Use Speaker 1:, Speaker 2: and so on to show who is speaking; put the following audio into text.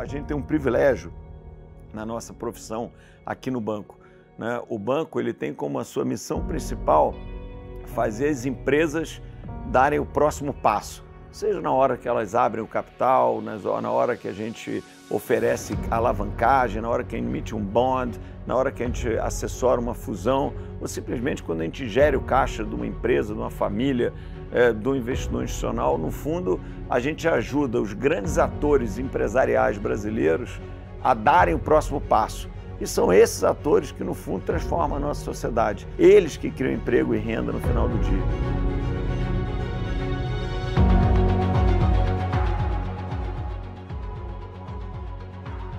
Speaker 1: a gente tem um privilégio na nossa profissão aqui no banco. Né? O banco ele tem como a sua missão principal fazer as empresas darem o próximo passo, seja na hora que elas abrem o capital, na hora que a gente oferece alavancagem, na hora que a gente emite um bond, na hora que a gente assessora uma fusão, ou simplesmente quando a gente gere o caixa de uma empresa, de uma família, é, do investidor institucional. No fundo, a gente ajuda os grandes atores empresariais brasileiros a darem o próximo passo. E são esses atores que, no fundo, transformam a nossa sociedade. Eles que criam emprego e renda no final do dia.